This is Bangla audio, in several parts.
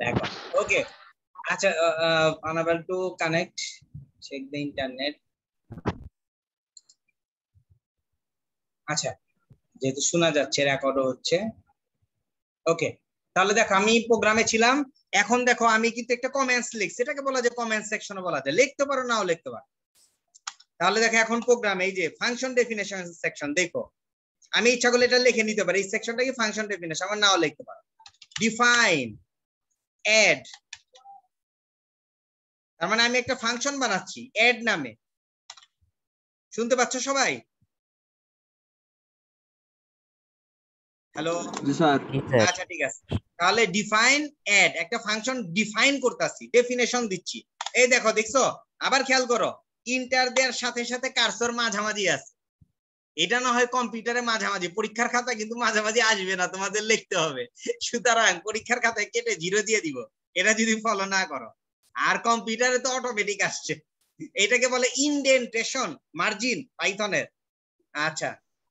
দেখো ওকে আচ্ছা unable to connect. Check the internet. আচ্ছা যেহেতু শোনা যাচ্ছে রেকর্ডও হচ্ছে। ওকে তাহলে দেখো, আমি প্রোগ্রামে ছিলাম। এখন দেখো, আমি কিন্তু একটা কমেন্টস লিখছি। এটাকে বলা যায় কমেন্ট সেকশনে বলা যায়। লিখতে পারো, নাও লিখতে পারো। তাহলে দেখো, এখন প্রোগ্রামে এই যে ফাংশন ডেফিনেশন সেকশন দেখো। আমি ইচ্ছা করলে এটা লিখে নিতে পারি। এই সেকশনটা কি ফাংশন ডেফিনেশন আমার নাও লিখতে পারো। ডিফাইন অ্যাড তার মানে আমি একটা ফাংশন বানাচ্ছি অ্যাড নামে। শুনতে পাচ্ছ সবাই? হ্যালো আচ্ছা ঠিক আছে। তাহলে ডিফাইন অ্যাড একটা ফাংশন ডিফাইন করতেছি ডেফিনেশন দিচ্ছি। এই দেখো দেখছ? আবার খেয়াল করো ইন্টার দেওয়ার সাথে সাথে কার্সর মাঝামাঝি আছে। এটা না হয় কম্পিউটারে মাঝামাঝি, পরীক্ষার খাতা কিন্তু মাঝামাঝি আসবে না, তোমাদের লিখতে হবে। সুতরাং পরীক্ষার খাতায় কেটে জিরো দিয়ে দিব, এটা যদি ফলো না করো। আর কম্পিউটারে তো অটোমেটিক আসছে। এটাকে বলে ইনডেন্টেশন মার্জিন পাইথনের আচ্ছা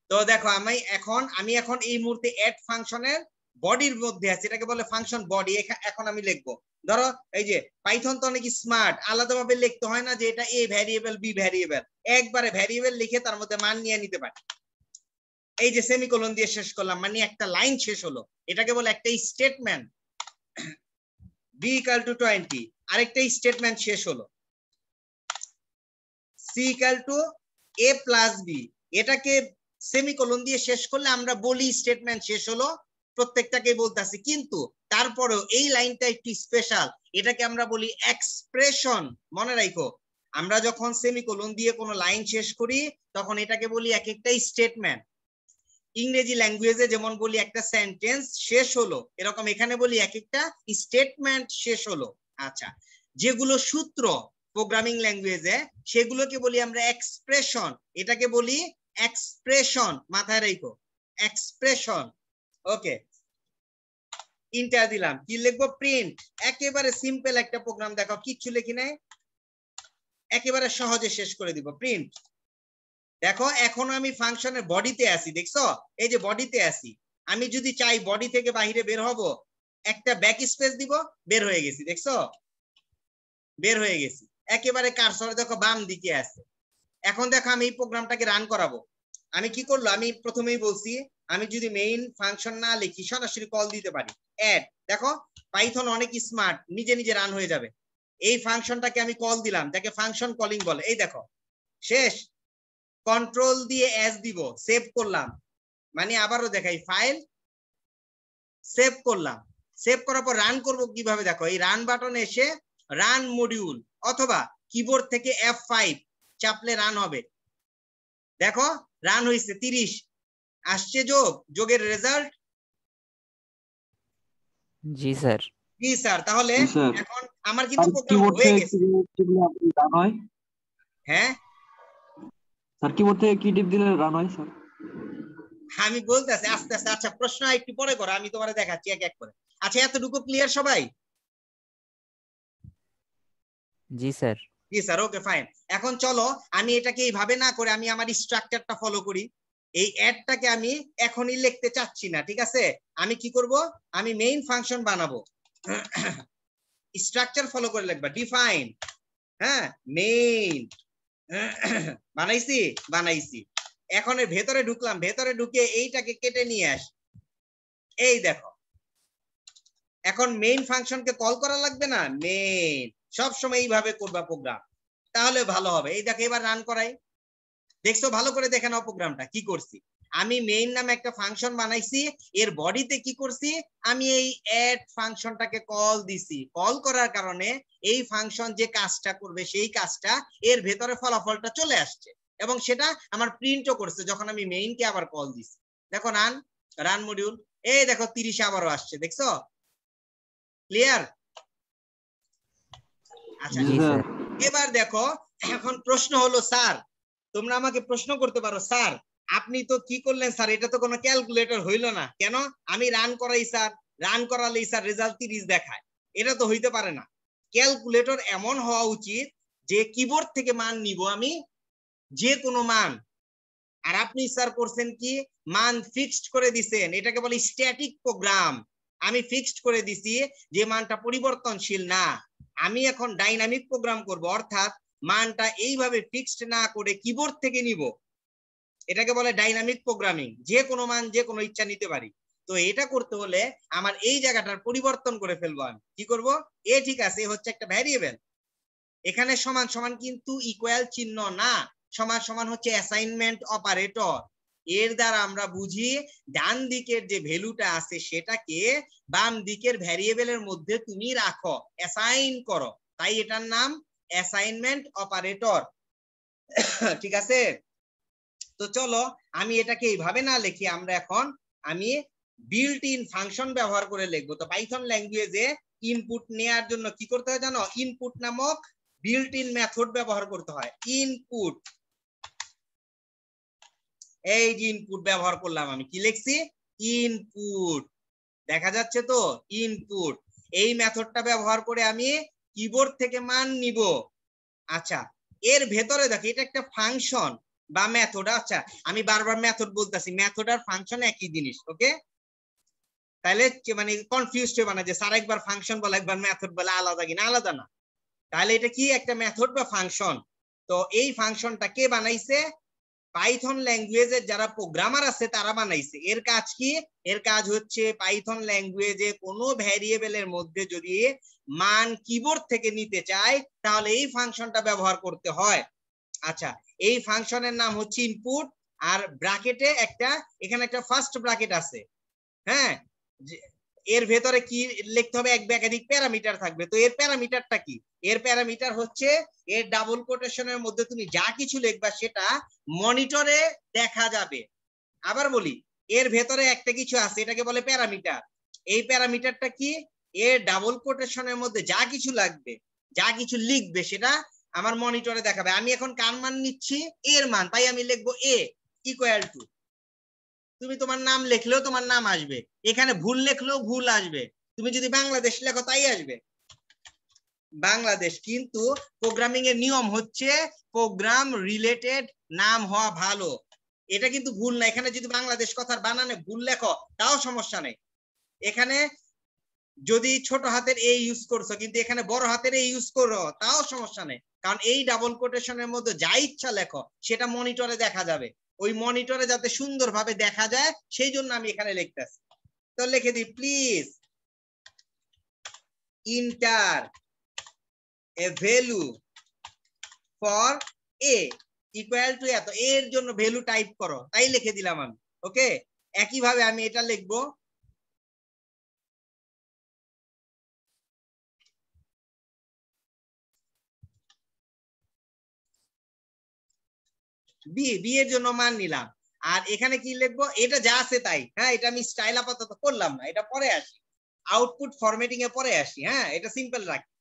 তো দেখো আমি এখন আমি এখন এই মুহূর্তে অ্যাড ফাংশনের বডির মধ্যে আছি, এটাকে বলে ফাংশন বডি এখন আমি লিখব। ধরো, এই যে পাইথন তো অনেক স্মার্ট আলাদাভাবে লিখতে হয় না যে এটা এ ভ্যারিয়েবল বি ভ্যারিয়েবল একবারে ভ্যারিয়েবল লিখে তার মধ্যে মান নিয়ে নিতে পারে। এই যে সেমিকোলন দিয়ে শেষ করলাম মানে একটা লাইন শেষ হলো। এটাকে বলে একটা statement B equal to twenty আরেকটা স্টেটমেন্ট শেষ হলো। C equal to A plus B এটাকে সেমিকোলন দিয়ে শেষ করলে আমরা বলি স্টেটমেন্ট শেষ হলো। প্রত্যেকটাকে বলতেছি। কিন্তু তারপরেও এই লাইনটা একটু স্পেশাল এটাকে আমরা বলি এক্সপ্রেশন মনে রাখো আমরা যখন সেমিকোলন দিয়ে কোনো লাইন শেষ করি, তখন এটাকে বলি এক একটা স্টেটমেন্ট ইংরেজি ল্যাঙ্গুয়েজে যেমন বলি একটা সেন্টেন্স শেষ হলো, এরকম এখানে বলি এক একটা স্টেটমেন্ট শেষ হলো। আচ্ছা যেগুলো সূত্র প্রোগ্রামিং ল্যাঙ্গুয়েজে সেগুলোকে বলি আমরা এক্সপ্রেশন এটাকে বলি এক্সপ্রেশন মাথায় রেখো এক্সপ্রেশন ওকে ইন্টার দিলাম। কি লিখব? প্রিন্ট একেবারে সিম্পল একটা প্রোগ্রাম দেখো কিচ্ছু লিখি নাই। একেবারে সহজে শেষ করে দিব। প্রিন্ট দেখো, এখন আমি ফাংশনের বডিতে আছি, দেখছ? এই যে বডিতে আছি। আমি যদি চাই বডি থেকে বাহিরে বের হব, একটা ব্যাক স্পেস দিব, বের হয়ে গেছি, দেখছ? বের হয়ে গেছি। একেবারে কারসর দেখো, বাম দিকে আছে। এখন দেখো, আমি এই প্রোগ্রামটাকে রান করাবো। আমি কি করল? আমি প্রথমেই বলছি আমি যদি মেইন ফাংশন না লিখি, সরাসরি কল দিতে পারি। অ্যাড দেখো পাইথন অনেক স্মার্ট নিজে নিজে রান হয়ে যাবে। এই ফাংশনটাকে আমি কল দিলাম, যাকে ফাংশন কলিং বলে। এই দেখো, শেষ। কন্ট্রোল দিয়ে এস দিব সেভ করলাম। মানে আবারও দেখাই ফাইল সেভ করলাম। সেভ করার পর রান করব কীভাবে? দেখো, এই রান বাটন এসে রান মডিউল অথবা কিবোর্ড থেকে এফ ফাইভ চাপলে রান হবে। দেখো রান হয়েছে তিরিশ। আসছে যোগ যোগের result ji sir. Ji sir তাহলে এখন আমার কিন্তু প্রোগ্রাম কিবোর্ড হয়ে থেকে গেছে। রান হয়? হ্যাঁ? স্যার কিবোর্ড থেকে কি টিপ দিলে রান হয় স্যার? আমি বলতেছি আস্তে আস্তে আচ্ছা প্রশ্ন একটু পরে করো আমি তোমারে দেখাচ্ছি এক এক করে। আচ্ছা এতটুকু ক্লিয়ার সবাই? জি স্যার। জি স্যার ওকে ফাইন এখন চলো আমি এটাকে এইভাবে না করে আমি আমার স্ট্রাকচারটা ফলো করি। এই অ্যাডটাকে আমি এখনই লিখতে চাচ্ছি না, ঠিক আছে? আমি কি করব? আমি মেইন ফাংশন বানাবো। স্ট্রাকচার ফলো করে লিখবা ডিফাইন হ্যাঁ? মেইন বানাইছি বানাইছি। এখন ভেতরে ঢুকলাম, ভেতরে ঢুকে এইটাকে কেটে নিয়ে আস। এই দেখো। এখন মেইন ফাংশনকে কল করা লাগবে না? মেইন সব সময় এইভাবে করবা প্রোগ্রাম তাহলে ভালো হবে। এই দেখো, এবার রান করাই। দেখছ ভালো করে দেখে নাও প্রোগ্রামটা কি করছি? আমি মেইন নামে একটা ফাংশন বানাইছি এর বডিতে কি করছি? আমি এই অ্যাড ফাংশনটাকে কল দিছি। কল করার কারণে এই ফাংশন যে কাজটা করবে সেই কাজটা এর ভেতরে ফলাফলটা চলে আসছে এবং সেটা আমার প্রিন্টও করছে যখন আমি মেইনকে আবার কল দিছি। দেখো রান রান মডিউল এই দেখো তিরিশে আবারও আসছে দেখছ? ক্লিয়ার আচ্ছা এবার দেখো এখন প্রশ্ন হলো স্যার তোমরা আমাকে প্রশ্ন করতে পারো, স্যার, আপনি তো কি করলেন, স্যার? এটা তো কোনো ক্যালকুলেটর হইল না। কেন? আমি রান করাই, স্যার। রান করালেই, স্যার রেজাল্ট তিরিশ দেখায়। এটা তো হইতে পারে না। ক্যালকুলেটর এমন হওয়া উচিত যে কিবোর্ড থেকে মান নিব আমি, যে কোনো মান। আর আপনি, স্যার, করছেন কি? মান ফিক্সড করে দিছেন। এটাকে বলে স্ট্যাটিক প্রোগ্রাম আমি ফিক্সড করে দিছি যে মানটা পরিবর্তনশীল না। আমি এখন ডাইনামিক প্রোগ্রাম করব, অর্থাৎ মানটা এইভাবে ফিক্সড না করে কিবোর্ড থেকে নিব। এটাকে বলে ডাইনামিক প্রোগ্রামিং যে কোনো মান, যে কোনো ইচ্ছা নিতে পারি। তো এটা করতে হলে আমার এই জায়গাটার পরিবর্তন করে ফেলব আমি। কি করব? এ ঠিক আছে, এ হচ্ছে একটা ভ্যারিয়েবল এখানে সমান সমান কিন্তু ইকুয়াল চিহ্ন না। সমান সমান হচ্ছে অ্যাসাইনমেন্ট অপারেটর এর দ্বারা আমরা বুঝি ডান দিকের যে ভ্যালুটা আছে সেটাকে বাম দিকের ভ্যারিয়েবলের মধ্যে তুমি রাখো অ্যাসাইন করো। তাই এটার নাম অ্যাসাইনমেন্ট অপারেটর ঠিক আছে? তো চলো, আমি এটাকে এইভাবে না লিখি, আমরা এখন আমি বিল্ট ইন ফাংশন ব্যবহার করে লিখব। তো পাইথন ল্যাঙ্গুয়েজে ইনপুট নেয়ার জন্য কি করতে হয় জানো? ইনপুট নামক বিল্ট ইন মেথড ব্যবহার করতে হয়। ইনপুট এই যে ইনপুট ব্যবহার করলাম আমি, কি লিখছি? ইনপুট দেখা যাচ্ছে তো? ইনপুট এই মেথডটা ব্যবহার করে আমি কিবোর্ড থেকে মান নিব। আচ্ছা এর ভেতরে দেখো, এটা একটা ফাংশন বা মেথড আচ্ছা আমি বারবার মেথড বলতেছি মেথড আর ফাংশন একই জিনিস ওকে তাহলে মানে কনফিউজ হয়ে মানে যে স্যার একবার ফাংশন বলে, একবার মেথড বলে, আলাদা কিনা? আলাদা না। তাহলে এটা কি একটা মেথড বা ফাংশন তো এই ফাংশনটা কে বানাইছে? পাইথন ল্যাঙ্গুয়েজের যারা প্রোগ্রামার আছে, তারা বানাইছে। এর কাজ কি? এর কাজ হচ্ছে পাইথন ল্যাঙ্গুয়েজে কোনো ভ্যারিয়েবলের মধ্যে যদি মান কিবোর্ড থেকে নিতে চায়, তাহলে এই ফাংশনটা ব্যবহার করতে হয়। আচ্ছা এই ফাংশনের নাম হচ্ছে ইনপুট আর ব্র্যাকেটে একটা, এখানে একটা ফার্স্ট ব্র্যাকেট আছে। হ্যাঁ? এর ভেতরে কি লিখতে হবে? এক একাধিক প্যারামিটার থাকবে। তো এর প্যারামিটারটা কি? এর প্যারামিটার হচ্ছে, এর ডাবল কোটেশনের মধ্যে তুমি যা কিছু লিখবা সেটা মনিটরে দেখা যাবে। আবার বলি, এর ভেতরে একটা কিছু আছে, এটাকে বলে প্যারামিটার। এই প্যারামিটারটা কি? এর ডাবল কোটেশনের মধ্যে যা কিছু লাগবে, যা কিছু লিখবে সেটা আমার মনিটরে দেখাবে। আমি এখন কার মান নিচ্ছি? এর মান। তাই আমি লিখব এ ইকুয়াল টু তুমি তোমার নাম লেখলেও তোমার নাম আসবে। এখানে ভুল লেখলেও ভুল আসবে। তুমি যদি বাংলাদেশ লেখো, তাই আসবে। বাংলাদেশ কিন্তু প্রোগ্রামিং এর নিয়ম হচ্ছে প্রোগ্রাম রিলেটেড নাম হওয়া ভালো। এটা কিন্তু ভুল না। এখানে যদি বাংলাদেশ কথার বানানে ভুল লেখো, তাও সমস্যা নেই। এখানে যদি ছোট হাতের এ ইউজ করছ, কিন্তু এখানে বড় হাতের এ ইউজ করো, তাও সমস্যা নেই। কারণ এই ডাবল কোটেশনের মধ্যে যা ইচ্ছা লেখো, সেটা মনিটরে দেখা যাবে। ওই মনিটরে যাতে সুন্দরভাবে দেখা যায়, সেই জন্য আমি এখানে লিখতেছি। তো লিখে দিই please enter a value for a equal to এত। এর জন্য ভ্যালু টাইপ করো, তাই লিখে দিলাম আমি ওকে একইভাবে আমি এটা লিখব বি বি এর জন্য মান নিলাম। আর এখানে কি লিখব? এটা যা আছে তাই। হ্যাঁ এটা আমি স্টাইল আপাতত করলাম না, এটা পরে আসি। আউটপুট ফরম্যাটিং এ পরে আসি হ্যাঁ এটা সিম্পল রাখি।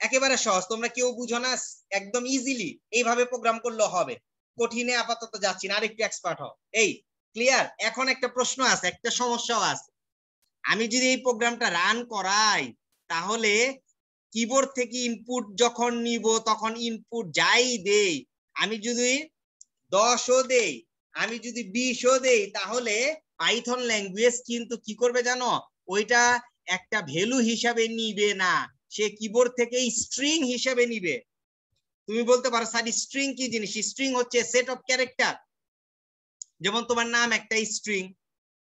একেবারে সহজ, তোমরা কেউ বুঝো না, একদম ইজিলি এইভাবে প্রোগ্রাম করলে হবে। কঠিনে আপাতত যাচ্ছি না, আরেকটু এক্সপার্ট হও। এই ক্লিয়ার এখন একটা প্রশ্ন আছে, একটা সমস্যাও আছে। আমি যদি এই প্রোগ্রামটা রান করাই, তাহলে কিবোর্ড থেকে ইনপুট যখন নিব, তখন ইনপুট যাই দেই। আমি যদি দশও দেই, আমি যদি বিশও দেই, তাহলে পাইথন ল্যাঙ্গুয়েজ কিন্তু কি করবে জানো? ওইটা একটা ভ্যালু হিসাবে নিবে না। সে কিবোর্ড থেকে স্ট্রিং হিসাবে নিবে। তুমি বলতে পারো, স্যার স্ট্রিং কি জিনিস? স্ট্রিং হচ্ছে সেট অফ ক্যারেক্টার যেমন তোমার নাম একটা স্ট্রিং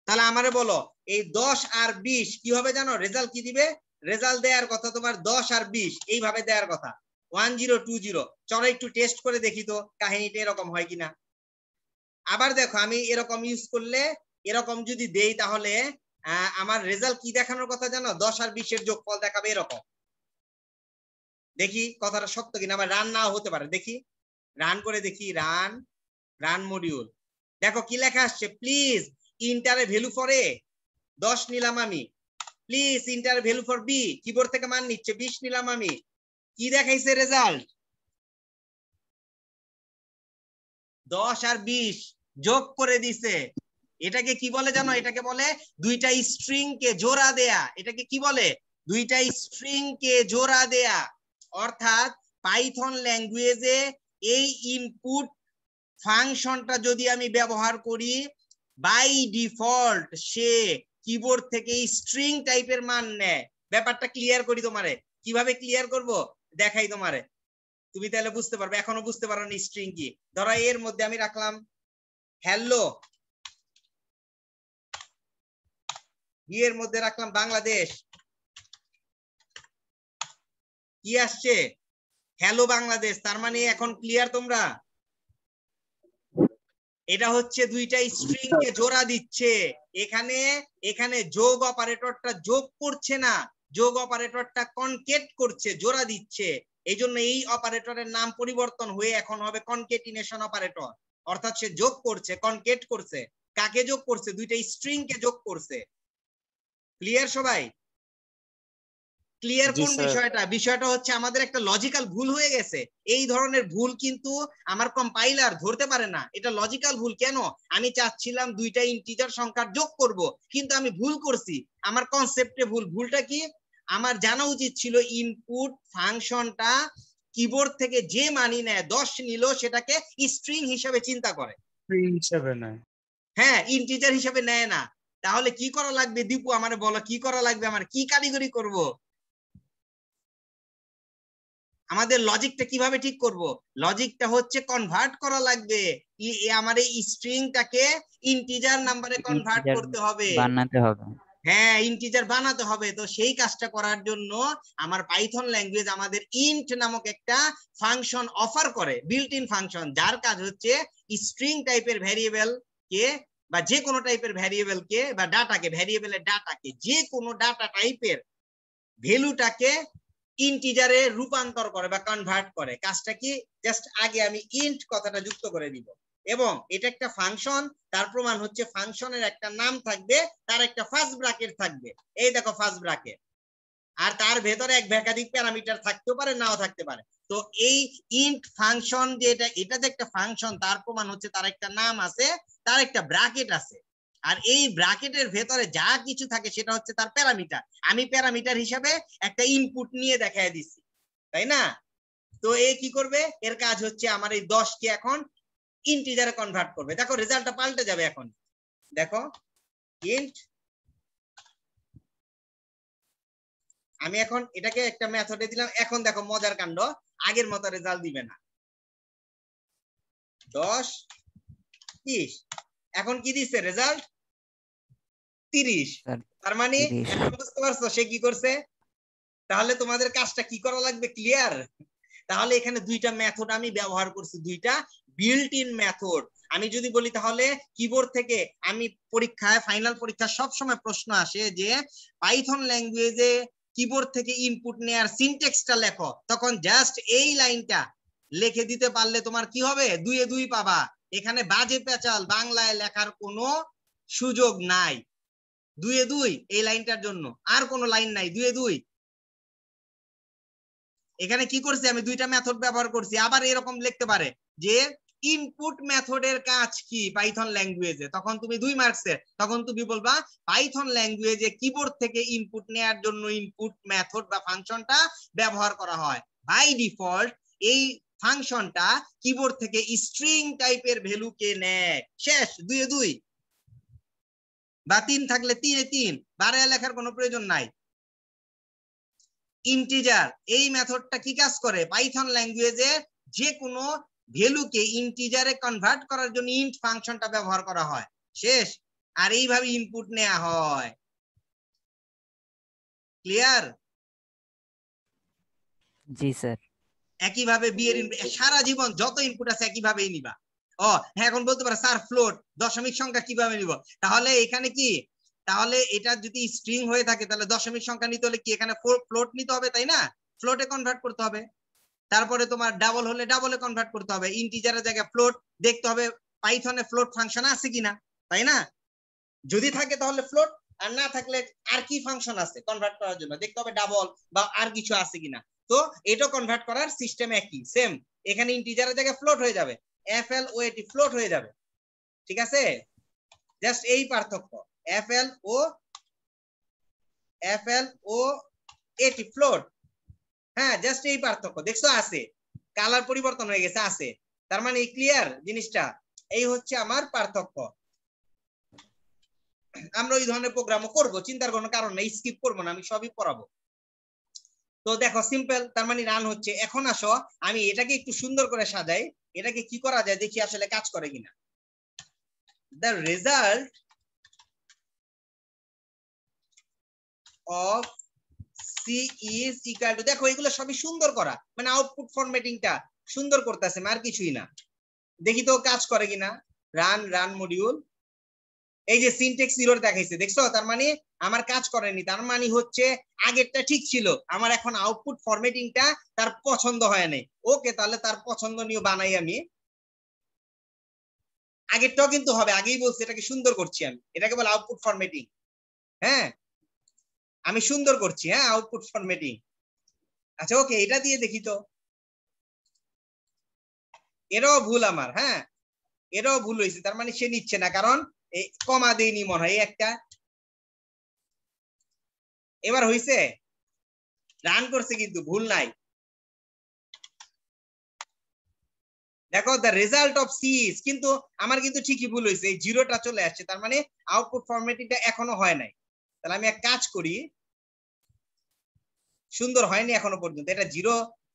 তাহলে আমারে বলো, এই দশ আর বিশ কি হবে জানো? রেজাল্ট কি দিবে? রেজাল্ট দেওয়ার কথা তোমার দশ আর বিশ, এইভাবে দেওয়ার কথা। ওয়ান জিরো টু জিরো চলো একটু টেস্ট করে দেখি তো, কাহিনীটা এরকম হয় কিনা। আবার দেখো, আমি এরকম ইউজ করলে, এরকম যদি দেই তাহলে আমার রেজাল্ট কি দেখানোর কথা জানো? দশ আর বিশের যোগফল দেখাবে এরকম। দেখি, কথাটা সত্য কিনা? আবার রান নাও হতে পারে। দেখি। রান করে দেখি রান রান মডিউল দেখো কি লেখা আসছে? প্লিজ ইন্টারে ভ্যালু ফর এ দশ নিলাম আমি। Please enter value for b keyboard থেকে মান নিচ্ছে, বিশ নিলাম আমি। কি দেখাইছে রেজাল্ট দশ আর বিশ যোগ করে দিছে। এটাকে কি বলে জানো? এটাকে বলে দুইটা স্ট্রিং কে জোড়া দেয়া। এটাকে কি বলে? দুইটা স্ট্রিং কে জোড়া দেয়া। অর্থাৎ পাইথন ল্যাঙ্গুয়েজে এই ইনপুট ফাংশনটা যদি আমি ব্যবহার করি বাই ডিফল্ট সে কিবোর্ড থেকে স্ট্রিং টাইপের মান নেয়। ব্যাপারটা ক্লিয়ার করি তোমারে। কীভাবে ক্লিয়ার করব? দেখাই তোমারে। তুমি তাহলে বুঝতে পারবে, এখনও বুঝতে পারো না স্ট্রিং কি। ধরো এর মধ্যে আমি রাখলাম হ্যালো এর মধ্যে রাখলাম বাংলাদেশ। কি আসছে? হ্যালো বাংলাদেশ, তার মানে এখন ক্লিয়ার তোমরা? এটা হচ্ছে দুইটা স্ট্রিং কে জোড়া দিচ্ছে। এখানে এখানে যোগ অপারেটরটা যোগ করছে না। যোগ অপারেটরটা কনকেট করছে, জোড়া দিচ্ছে। এই জন্য এই অপারেটরের নাম পরিবর্তন হয়ে এখন হবে কনকেটিনেশন অপারেটর অর্থাৎ সে যোগ করছে কনকেট করছে। কাকে যোগ করছে? দুইটা স্ট্রিং কে যোগ করছে। ক্লিয়ার সবাই? ক্লিয়ার কোন বিষয়টা? বিষয়টা হচ্ছে আমাদের একটা লজিক্যাল ভুল হয়ে গেছে। এই ধরনের ভুল কিন্তু আমার কম্পাইলার ধরতে পারে না। এটা লজিক্যাল ভুল কেন? আমি চাচ্ছিলাম দুইটা ইন্টিজার সংখ্যার যোগ করব কিন্তু আমি ভুল করছি। আমার কনসেপ্টে ভুল। ভুলটা কি? আমার জানা উচিত ছিল ইনপুট ফাংশনটা কিবোর্ড থেকে যে মানি নেয় দশ নিল সেটাকে স্ট্রিং হিসাবে চিন্তা করে। হিসেবে নয়। হ্যাঁ ইন্টিজার হিসাবে নেয় না। তাহলে কি করা লাগবে দীপু? আমার বলো কি করা লাগবে? আমার কি কারিগরি করব? আমাদের লজিকটা কীভাবে ঠিক করব? লজিকটা হচ্ছে কনভার্ট করা লাগবে। আমার এই স্ট্রিংটাকে ইন্টিজার নাম্বারে কনভার্ট করতে হবে। বানাতে হবে। হ্যাঁ ইন্টিজার বানাতে হবে। তো সেই কাজটা করার জন্য আমার পাইথন ল্যাঙ্গুয়েজ আমাদের ইন্ট নামক একটা ফাংশন অফার করে বিল্ট ইন ফাংশন যার কাজ হচ্ছে স্ট্রিং টাইপের ভ্যারিয়েবল কে বা যে কোনো টাইপের ভ্যারিয়েবল কে বা ডাটাকে ভ্যারিয়েবলের ডাটাকে যে কোনো ডাটা টাইপের ভ্যালুটাকে ইন্টিজারে রূপান্তর করে বা কনভার্ট করে। কাজটা কি? জাস্ট আগে আমি ইন্ট কথাটা যুক্ত করে দিব এবং এটা একটা ফাংশন তার প্রমাণ হচ্ছে ফাংশনের একটা নাম থাকবে, তার একটা ফার্স্ট ব্র্যাকেট থাকবে। এই দেখো ফার্স্ট ব্র্যাকেট আর তার ভেতরে এক একাধিক প্যারামিটার থাকতেও পারে, নাও থাকতে পারে। তো এই ইন্ট ফাংশন যে এটা এটা যে একটা ফাংশন তার প্রমাণ হচ্ছে তার একটা নাম আছে, তার একটা ব্র্যাকেট আছে। আর এই ব্র্যাকেটের ভেতরে যা কিছু থাকে সেটা হচ্ছে তার প্যারামিটার আমি প্যারামিটার হিসাবে একটা ইনপুট নিয়ে দেখায় দিচ্ছি, তাই না? তো এ কি করবে? এর কাজ হচ্ছে আমার এই দশ কে এখন ইন্টিজারে কনভার্ট করবে। দেখো রেজাল্টটা পাল্টে যাবে এখন। দেখো ইন্ট আমি এখন এটাকে একটা মেথডে দিলাম। এখন দেখো মজার কাণ্ড, আগের মতো রেজাল্ট দিবে না। দশ এখন কি দিচ্ছে রেজাল্ট তিরিশ। তার মানে বুঝতে পারছ সে কি করছে? তাহলে তোমাদের কাজটা কি করা লাগবে? ক্লিয়ার তাহলে এখানে দুইটা মেথড আমি ব্যবহার করছি দুইটা বিল্ট ইন মেথড আমি যদি বলি তাহলে কিবোর্ড থেকে আমি পরীক্ষায় ফাইনাল পরীক্ষা সব সময় প্রশ্ন আসে যে পাইথন ল্যাঙ্গুয়েজে কিবোর্ড থেকে ইনপুট নেয়ার সিনটেক্সটা লেখো। তখন জাস্ট এই লাইনটা লিখে দিতে পারলে তোমার কি হবে? দুইয়ে দুই পাবা। এখানে বাজে পেঁচাল বাংলায় লেখার কোনো সুযোগ নাই। দুইয়ে দুই এই লাইনটার জন্য। আর কোনো লাইন নাই। দুইয়ে দুই। এখানে কি করছি আমি? দুইটা মেথড ব্যবহার করছি। আবার এরকম লিখতে পারে যে ইনপুট মেথডের কাজ কি পাইথন ল্যাঙ্গুয়েজে তখন তুমি দুই মার্কসের তখন তুমি বলবা পাইথন ল্যাঙ্গুয়েজে কিবোর্ড থেকে ইনপুট নেয়ার জন্য ইনপুট মেথড বা ফাংশনটা ব্যবহার করা হয়। বাই ডিফল্ট এই ফাংশনটা কিবোর্ড থেকে স্ট্রিং টাইপের ভ্যালু কে নেয়। শেষ দুইয়ে দুই। বা তিন থাকলে তিনে তিন বাড়ায় লেখার কোনো প্রয়োজন নাই। ইন্টিজার এই মেথডটা কি কাজ করে? পাইথন ল্যাঙ্গুয়েজে যে কোনো ভ্যালুকে ইন্টিজারে কনভার্ট করার জন্য ইন্ট ফাংশনটা ব্যবহার করা হয়। শেষ, আর এইভাবে ইনপুট নেওয়া হয়। ক্লিয়ার জি স্যার একইভাবে বিয়ের সারা জীবন যত ইনপুট আছে একইভাবেই নিবা। ও হ্যাঁ এখন বলতে পারো স্যার ফ্লোট দশমিক সংখ্যা কীভাবে নিব? তাহলে এখানে কি? তাহলে এটা যদি স্ট্রিং হয়ে থাকে তাহলে দশমিক সংখ্যা নিতে হলে কি এখানে ফ্লোট নিতে হবে তাই না? ফ্লোটে কনভার্ট করতে হবে। তারপরে তোমার ডাবল হলে ডাবলে কনভার্ট করতে হবে। ইন্টিজারের জায়গায় ফ্লোট দেখতে হবে পাইথনে ফ্লোট ফাংশন আছে কিনা তাই না? যদি থাকে তাহলে ফ্লোট আর না থাকলে আর কি ফাংশন আছে কনভার্ট করার জন্য? দেখতে হবে ডাবল বা আর কিছু আছে কিনা। তো এটা কনভার্ট করার সিস্টেম একই সেম এখানে ইন্টিজারের জায়গায় ফ্লোট হয়ে যাবে। এফ এল ও এটি ফ্লোট হয়ে যাবে। ঠিক আছে? জাস্ট এই পার্থক্য। এফ এল ও এফ এল ও এটি ফ্লোট হ্যাঁ জাস্ট এই পার্থক্য। দেখছ, আছে। কালার পরিবর্তন হয়ে গেছে, আছে। তার মানে ক্লিয়ার জিনিসটা। এই হচ্ছে আমার পার্থক্য। আমরা ওই ধরনের প্রোগ্রামও করব, চিন্তার কোনো কারণ নেই স্কিপ করব না, আমি সবই পড়াবো। তো দেখো সিম্পল তার মানে রান হচ্ছে। এখন আসো, আমি এটাকে একটু সুন্দর করে সাজাই। এটাকে কি করা যায়? দেখি আসলে কাজ করে কিনা। The result of c is equal to দেখো, এগুলো সবই সুন্দর করা। মানে আউটপুট ফরম্যাটিংটা সুন্দর করতেছে, আর কিছুই না। দেখি তো কাজ করে কিনা। রান রান মডিউল এই যে সিনটেক্স ইরর দেখাইছে, দেখছ? তার মানে আমার কাজ করেনি, তার মানে হচ্ছে আগেরটা ঠিক ছিল। আমার এখন আউটপুট ফরম্যাটিংটা তার পছন্দ হয় নাই। ওকে তাহলে তার পছন্দনীয় বানাই আমি। আগেরটাও কিন্তু হবে, আগেই বলছি, এটাকে সুন্দর করছি আমি। এটাকে বলে আউটপুট ফরম্যাটিং হ্যাঁ? আমি সুন্দর করছি হ্যাঁ আউটপুট ফরম্যাটিং আচ্ছা ওকে এটা দিয়ে দেখি তো। এটাও ভুল আমার হ্যাঁ? এটাও ভুল হয়েছে, তার মানে সে নিচ্ছে না, কারণ কমা দেয়নি মনে হয় একটা। এবার হইছে রান করছে কিন্তু, ভুল নাই। দেখো দ্য রেজাল্ট অফ সিজ কিন্তু আমার কিন্তু ঠিকই ভুল হয়েছে এই জিরোটা চলে আসছে, তার মানে আউটপুট ফরম্যাটিংটা এখনও হয় নাই। তাহলে আমি এক কাজ করি, সুন্দর হয়নি এখনও পর্যন্ত, এটা জিরো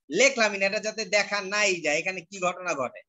লেখলাম না, এটা যাতে দেখা নাই যায়, এখানে কি ঘটনা ঘটে?